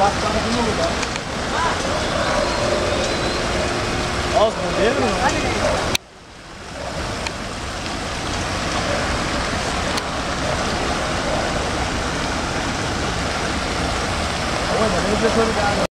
tá no lugar. Olha os bombeiros. Olha, né? nem deixou ligado.